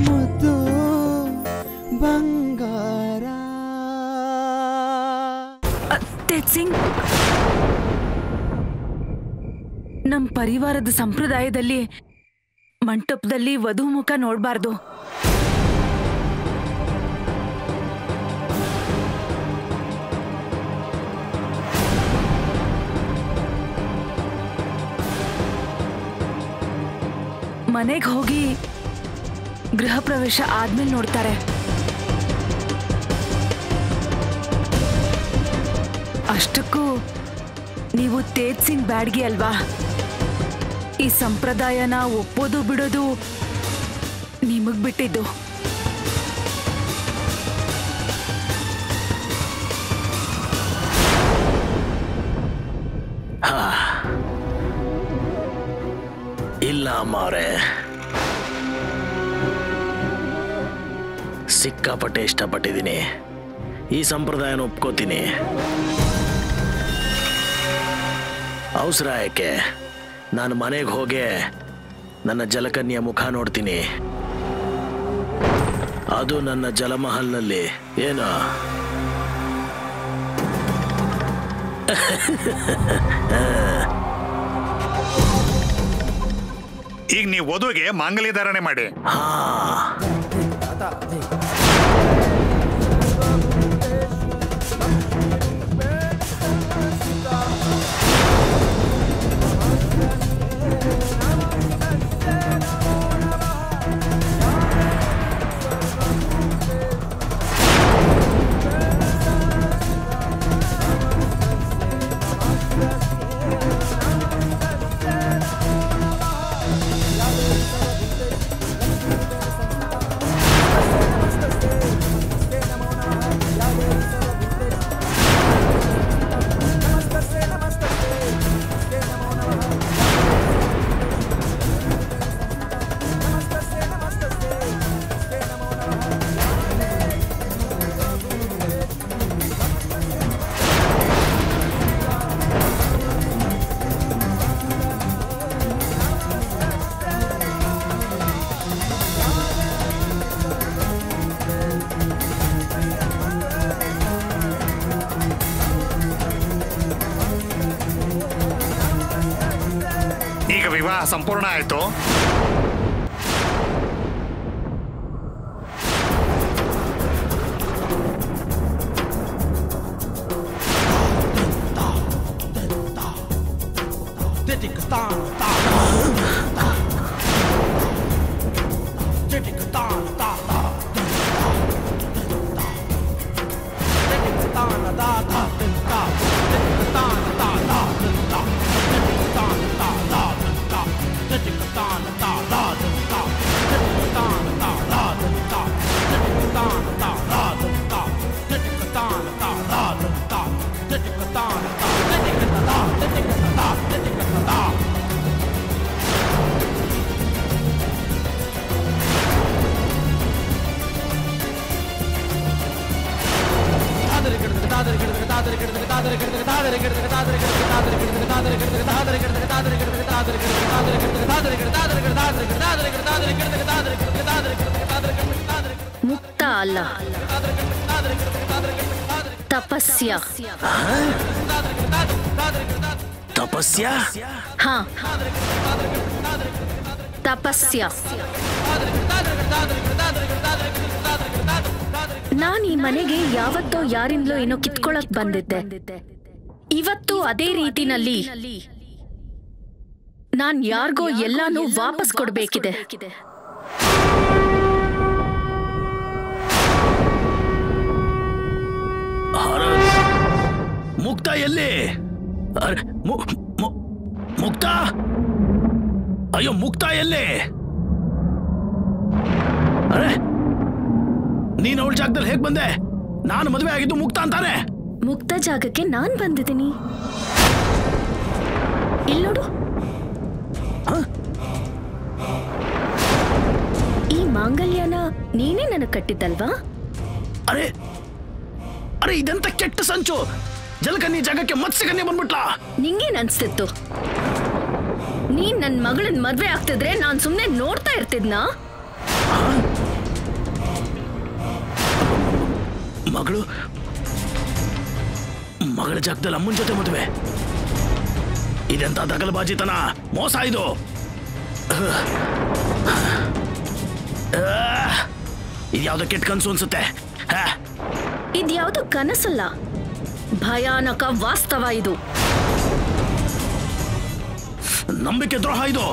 ಮುದ್ದು ಬಂಗಾರ. ಸಿಂಗ್. ನಮ್ಮ ಪರಿವಾರದ ಸಂಪ್ರದಾಯದಲ್ಲಿ ಮಂಟಪದಲ್ಲಿ ವಧು ಮುಖ ನೋಡಬಾರ್ದು. ಮನೆಗೆ ಹೋಗಿ ಗೃಹ ಪ್ರವೇಶ ಆದ್ಮೇಲೆ ನೋಡ್ತಾರೆ. ಅಷ್ಟಕ್ಕೂ ನೀವು ತೇಜ್ ಸಿಂಗ್ ಬ್ಯಾಡ್ಗಿ ಅಲ್ವಾ? ಈ ಸಂಪ್ರದಾಯನ ಒಪ್ಪೋದು ಬಿಡೋದು ನಿಮಗ್ ಬಿಟ್ಟಿದ್ದು. ಇಲ್ಲ ಮಾರೆ. ಸಿಕ್ಕಾಪಟ್ಟೆ ಇಷ್ಟಪಟ್ಟಿದ್ದೀನಿ. ಈ ಸಂಪ್ರದಾಯನ ಒಪ್ಕೋತೀನಿ. ಅವಸರ ಯಾಕೆ? ನಾನು ಮನೆಗೆ ಹೋಗಿ ನನ್ನ ಜಲಕನ್ಯ ಮುಖ ನೋಡ್ತೀನಿ. ಅದು ನನ್ನ ಜಲಮಹಲ್ನಲ್ಲಿ. ಏನು? ಈಗ ನೀವು ವಧುವಿಗೆ ಮಾಂಗಲ್ಯ ಧಾರಣೆ ಮಾಡಿ. ಹಾ. विवाह संपूर्ण आहे तो Da da da ಮುಕ್ತ ಅಲ್ಲ. ತಪಸ್ಯ. ತಪಸ್ಯ? ಹಾ. ತಪಸ್ಯ. ನಾನ್ ಈ ಮನೆಗೆ ಯಾವತ್ತೋ ಯಾರಿಂದಲೋ ಏನೋ ಕಿತ್ಕೊಳಕ್ ಬಂದಿದ್ದೆ. ಇವತ್ತು ಅದೇ ರೀತಿನಲ್ಲಿ ನಾನ್ ಯಾರಿಗೋ ಎಲ್ಲಾನು ವಾಪಸ್ ಕೊಡ್ಬೇಕಿದೆ. ಮುಕ್ತ ಎಲ್ಲಿ? ಮುಕ್ತ? ಅಯ್ಯೋ ಮುಕ್ತ ಎಲ್ಲಿ? ಅರೆ ನೀನ್ ಅವಳ ಜಾಗದಲ್ಲಿ ಹೇಗ್ ಬಂದೆ? ನಾನು ಮದುವೆ ಆಗಿದ್ದು ಮುಕ್ತ ಅಂತಾನೆ. ಮುಕ್ತ ಜಾಗಕ್ಕೆ ನಾನ್ ಬಂದಿದ್ದೀನಿ. ಇಲ್ ನೋಡು. ಈ ಮಾಂಗಲ್ಯನ ನೀನೇ ನನಗೆ ಕಟ್ಟಿದ್ದಲ್ವಾ? ಅರೆ ಅರೆ ಇದಂತ ಕೆಟ್ಟ ಸಂಚು? ಜಲಕನ್ನಿ ಜಾಗಕ್ಕೆ ಮತ್ಸ್ಯಕನ್ನಿ ಬಂದ್ಬಿಟ್ಲಾ? ನಿಂಗೇನ್ ಅನ್ಸ್ತಿತ್ತು? ನೀನ್ ನನ್ ಮಗಳನ್ ಮದ್ವೆ ಆಗ್ತಿದ್ರೆ ನಾನ್ ಸುಮ್ನೆ ನೋಡ್ತಾ ಇರ್ತಿದ್ನ? ಮಗಳು ಮಗಳ ಜಾಗದಲ್ಲಿ ಅಮ್ಮನ ಜೊತೆ ಮದುವೆ. ಇದೆಂತ ದಗಲಬಾಜಿತನ? ಮೋಸ ಇದು. ಇದ್ಯಾವ್ದು ಕೆಟ್ಟ ಕನಸು ಅನ್ಸುತ್ತೆ. ಇದ್ಯಾವುದು ಕನಸಲ್ಲ. ಭಯಾನಕ ವಾಸ್ತವ ಇದು. ನಂಬಿಕೆ ದ್ರೋಹ ಇದು.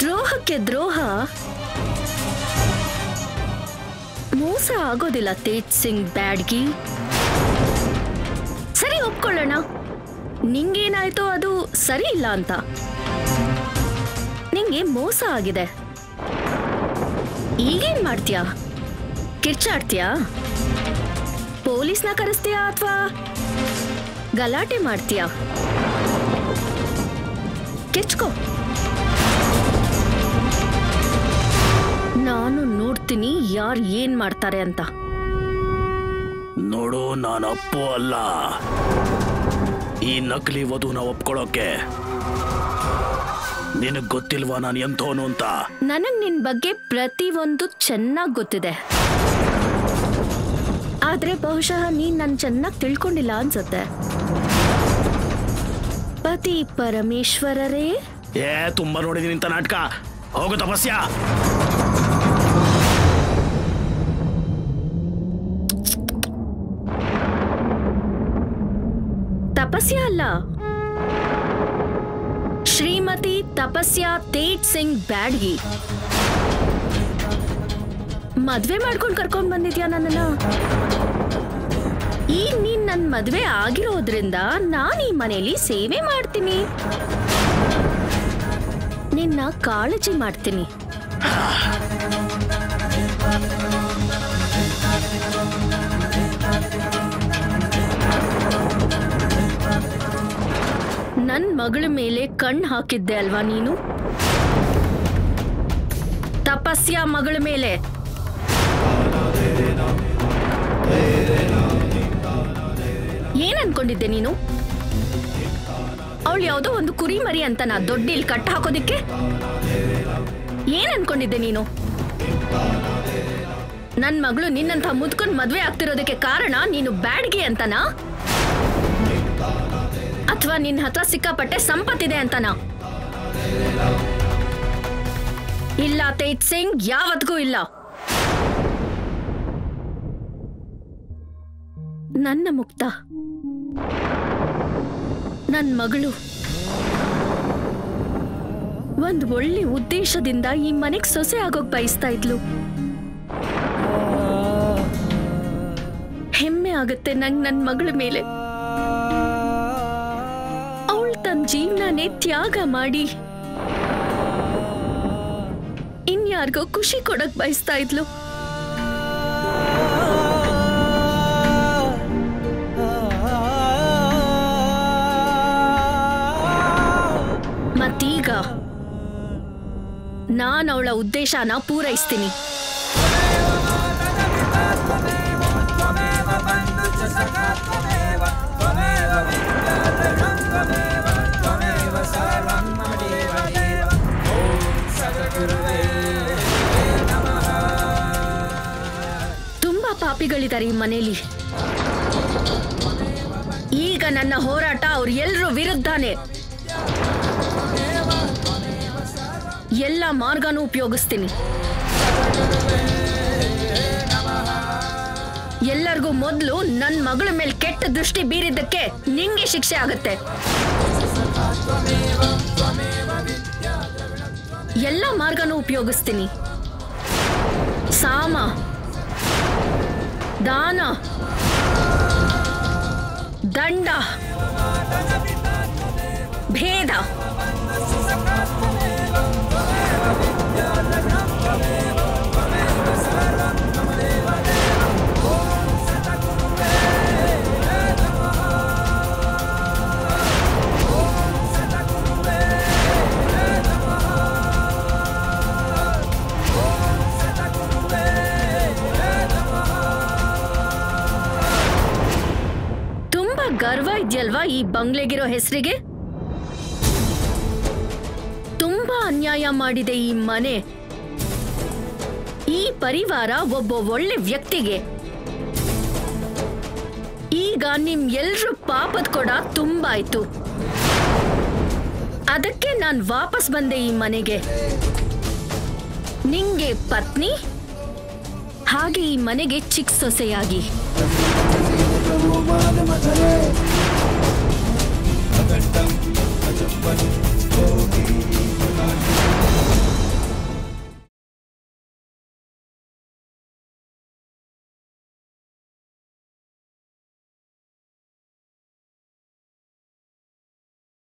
ದ್ರೋಹಕ್ಕೆ ದ್ರೋಹ? ಮೋಸ ಆಗೋದಿಲ್ಲ ತೇಜ್ ಸಿಂಗ್ ಬ್ಯಾಡ್ಗಿ. ಒಪ್ಕೊಳ್ಳೋಣ ನಿಂಗೇನಾಯ್ತೋ ಅದು ಸರಿ ಇಲ್ಲ ಅಂತ. ನಿಂಗೆ ಮೋಸ ಆಗಿದೆ. ಈಗೇನ್ ಮಾಡ್ತೀಯಾ? ಕಿರ್ಚಾಡ್ತೀಯಾ? ಪೊಲೀಸ್ನ ಕರೆಸ್ತೀಯಾ ಅಥವಾ ಗಲಾಟೆ ಮಾಡ್ತೀಯಾ? ಕಿರ್ಚ್ಕೋ ನಾನು ನೋಡ್ತೀನಿ ಯಾರು ಏನ್ ಮಾಡ್ತಾರೆ ಅಂತ. ನೋಡು ನಾನು ಅಪ್ಪು ಅಲ್ಲ. ಈ ನಕಲಿ ವಧುನ ಒಪ್ಕೊಳ್ಳೋಕೆ ನಿನಗ್ ಗೊತ್ತಿಲ್ವಾ ನಾನು ಎಂಥವನು ಅಂತ? ನನಗ್ ನಿನ್ ಬಗ್ಗೆ ಪ್ರತಿಯೊಂದು ಚೆನ್ನಾಗ್ ಗೊತ್ತಿದೆ. ಆದ್ರೆ ಬಹುಶಃ ನೀನ್ ನನ್ ಚೆನ್ನಾಗ್ ತಿಳ್ಕೊಂಡಿಲ್ಲ ಅನ್ಸುತ್ತೆ. ಪತಿ ಪರಮೇಶ್ವರರೇ? ಏ ತುಂಬಾ ನೋಡಿದೀನಿ ಅಂತ ನಾಟಕ. ಹೋಗು ತಪಸ್ಯ. ತಪಸ್ಯ ಅಲ್ಲ. ಶ್ರೀಮತಿ ತಪಸ್ಯಾ ತೇಜ್ ಸಿಂಗ್ ಬ್ಯಾಡ್ಗಿ. ಮದ್ವೆ ಮಾಡ್ಕೊಂಡು ಕರ್ಕೊಂಡ್ ಬಂದಿದ್ಯಾ ನನ್ನನ್ನ? ಈಗ ನೀನ್ ನನ್ ಮದ್ವೆ ಆಗಿರೋದ್ರಿಂದ ನಾನ್ ಈ ಮನೆಯಲ್ಲಿ ಸೇವೆ ಮಾಡ್ತೀನಿ. ನಿನ್ನ ಕಾಳಜಿ ಮಾಡ್ತೀನಿ. ನನ್ ಮಗಳ ಮೇಲೆ ಕಣ್ ಹಾಕಿದ್ದೆ ಅಲ್ವಾ ನೀನು? ತಪಸ್ಯ ಮಗಳ ಮೇಲೆ. ಏನ್ ಅನ್ಕೊಂಡಿದ್ದೆ ನೀನು? ಅವಳು ಯಾವುದೋ ಒಂದು ಕುರಿ ಮರಿ ಅಂತ ನಾ ದೊಡ್ಡ ಇಲ್ಲಿ ಕಟ್ಟ ಹಾಕೋದಿಕ್ಕೆ? ಏನ್ ಅನ್ಕೊಂಡಿದ್ದೆ ನೀನು? ನನ್ ಮಗಳು ನಿನ್ನಂತ ಮುದ್ಕೊಂಡ್ ಮದ್ವೆ ಆಗ್ತಿರೋದಕ್ಕೆ ಕಾರಣ ನೀನು ಬ್ಯಾಡ್ಗೆ ಅಂತನಾ? ಅಥವಾ ನಿನ್ನ ಹತ್ರ ಸಿಕ್ಕಾಪಟ್ಟೆ ಸಂಪತ್ತಿದೆ ಅಂತನಾ ಇಲ್ಲ ತೇಜ್ ಸಿಂಗ್, ಯಾವತ್ತಿಗೂ ಇಲ್ಲ. ನನ್ನ ಮುಕ್ತ. ನನ್ನ ಮಗಳು. ಒಂದ್ ಒಳ್ಳೆ ಉದ್ದೇಶದಿಂದ ಈ ಮನೆಗ್ ಸೊಸೆ ಆಗೋಕ್ ಬಯಸ್ತಾ ಇದ್ಲು. ಹೆಮ್ಮೆ ಆಗುತ್ತೆ ನಂಗೆ ನನ್ನ ಮಗಳ ಮೇಲೆ. ಜೀವನನೇ ತ್ಯಾಗ ಮಾಡಿ. ಇನ್ಯಾರಿಗೋ ಖುಷಿ ಕೊಡಕ್ ಬಯಸ್ತಾ ಇದ್ಲು. ಮತ್ತೀಗ ನಾನು ಅವಳ ಉದ್ದೇಶನ ಪೂರೈಸ್ತೀನಿ. ಪಾಪಿಗಳಿದ್ದಾರೆ ಈ ಮನೆಯಲ್ಲಿ. ಈಗ ನನ್ನ ಹೋರಾಟ ಅವ್ರ ಎಲ್ರೂ ವಿರುದ್ಧನೇ. ಎಲ್ಲ ಮಾರ್ಗನೂ ಉಪಯೋಗಿಸ್ತೀನಿ. ಎಲ್ಲರಿಗೂ ಮೊದಲು ನನ್ನ ಮಗಳ ಮೇಲೆ ಕೆಟ್ಟ ದೃಷ್ಟಿ ಬೀರಿದ್ದಕ್ಕೆ ನಿಂಗೆ ಶಿಕ್ಷೆ ಆಗುತ್ತೆ. ಎಲ್ಲ ಮಾರ್ಗನೂ ಉಪಯೋಗಿಸ್ತೀನಿ. ಸಾಮ दान। दंड। भेद। ಇದೆಯಲ್ವಾ ಈ ಬಂಗ್ಲೆಗಿರೋ ಹೆಸರಿಗೆ? ತುಂಬಾ ಅನ್ಯಾಯ ಮಾಡಿದೆ ಈ ಮನೆ. ಈ ಪರಿವಾರ ಒಬ್ಬ ಒಳ್ಳೆ ವ್ಯಕ್ತಿಗೆ. ಈಗ ನಿಮ್ ಎಲ್ರ ಪಾಪದ ಕೊಡ ತುಂಬಾಯ್ತು ಅದಕ್ಕೆ ನಾನ್ ವಾಪಸ್ ಬಂದೆ ಈ ಮನೆಗೆ. ನಿಂಗೆ ಪತ್ನಿ? ಹಾಗೆ ಈ ಮನೆಗೆ ಚಿಕ್ಕ ಸೊಸೆಯಾಗಿ. But.